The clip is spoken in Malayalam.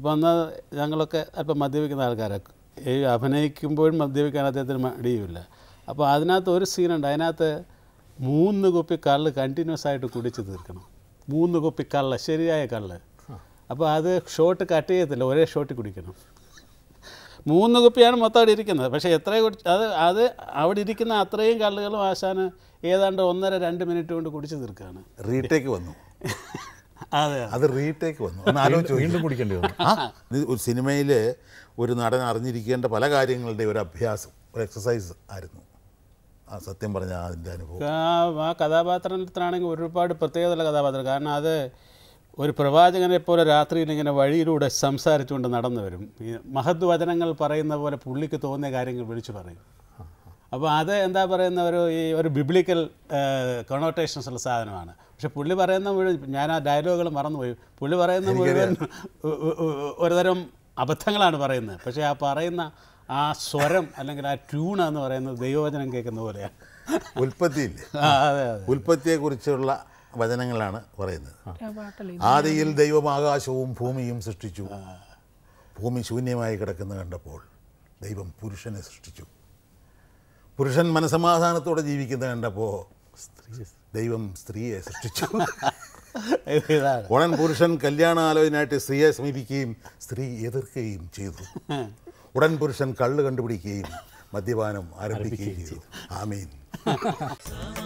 അപ്പോൾ അന്ന് ഞങ്ങളൊക്കെ അല്പം മദ്യപിക്കുന്ന ആൾക്കാരൊക്കെ. ഈ അഭിനയിക്കുമ്പോഴും മദ്യപിക്കാൻ അദ്ദേഹത്തിന് മടിയുമില്ല. അപ്പോൾ അതിനകത്ത് ഒരു സീനുണ്ട് അതിനകത്ത് മൂന്ന് കുപ്പി കള്ള് കണ്ടിന്യൂസ് ആയിട്ട് കുടിച്ച് തീർക്കണം. മൂന്ന് കുപ്പി കള്ള് ശരിയായ കള്ള്. അപ്പോൾ അത് ഷോട്ട് കട്ട് ചെയ്യത്തില്ല. ഒരേ ഷോട്ട് കുടിക്കണം. മൂന്ന് കുപ്പിയാണ് മൊത്തം അവിടെ ഇരിക്കുന്നത്. പക്ഷേ എത്ര കുടിച്ച് അത് അത് അവിടെ ഇരിക്കുന്ന അത്രയും കള്ളുകളും ആശാന് ഏതാണ്ട് ഒന്നര രണ്ട് മിനിറ്റ് കൊണ്ട് കുടിച്ച് തീർക്കുകയാണ്. റീടേക്ക് വന്നു. അതെ അത്. റീടേക്ക് വന്നു. ഒന്ന് ആലോചിച്ച് വീണ്ടും കുടിക്കേണ്ടി വന്നു. ഇത് ഒരു സിനിമയിൽ ഒരു നടൻ അറിഞ്ഞിരിക്കേണ്ട പല കാര്യങ്ങളുടെ ഒരു അഭ്യാസം ഒരു എക്സസൈസ് ആയിരുന്നു. ആ സത്യം പറഞ്ഞ അതിന്റെ അനുഭവം. ആ ആ കഥാപാത്രത്തിനാണെങ്കിൽ ഒരുപാട് പ്രത്യേകതയുള്ള കഥാപാത്രം. കാരണം അത് ഒരു പ്രവാചകനെ പോലെ രാത്രിയിൽ ഇങ്ങനെ വഴിയിലൂടെ സംസാരിച്ചുകൊണ്ട് നടന്നു വരും ഈ മഹത് വചനങ്ങൾ പറയുന്ന പോലെ പുള്ളിക്ക് തോന്നിയ കാര്യങ്ങൾ വിളിച്ചു പറയും. അപ്പോൾ അത് എന്താ പറയുന്ന ഒരു ഈ ഒരു ബിബ്ലിക്കൽ കൊണോട്ടേഷൻസ് ഉള്ള സാധനമാണ്. പക്ഷെ പുള്ളി പറയുന്ന മുഴുവൻ ഞാൻ ആ ഡയലോഗുകൾ മറന്നുപോയി. പുള്ളി പറയുന്ന മുഴുവൻ ഒരുതരം അബദ്ധങ്ങളാണ് പറയുന്നത്. പക്ഷേ ആ പറയുന്ന ആ സ്വരം അല്ലെങ്കിൽ ആ ട്യൂൺ എന്ന് പറയുന്നത് ദൈവവചനം കേൾക്കുന്ന പോലെയാണ്. ഉൽപ്പത്തിയില്ലേ. ആ അതെ അതെ. ഉൽപ്പത്തിയെക്കുറിച്ചുള്ള വചനങ്ങളാണ് പറയുന്നത്. പാട്ടല്ലേ ആദിയിൽ ദൈവം ആകാശവും ഭൂമിയും സൃഷ്ടിച്ചു. ഭൂമി ശൂന്യമായി കിടക്കുന്ന കണ്ടപ്പോൾ ദൈവം പുരുഷനെ സൃഷ്ടിച്ചു. പുരുഷൻ മനസമാധാനത്തോടെ ജീവിക്കുന്നത് കണ്ടപ്പോൾ ദൈവം സ്ത്രീയെ സൃഷ്ടിച്ചു. ഉടൻ പുരുഷൻ കല്യാണാലോചനയായിട്ട് സ്ത്രീയെ സമീപിക്കുകയും സ്ത്രീ എതിർക്കുകയും ചെയ്തു. ഉടൻ പുരുഷൻ കള്ള് കണ്ടുപിടിക്കുകയും മദ്യപാനം ആരംഭിക്കുകയും ചെയ്തു. ആമീൻ.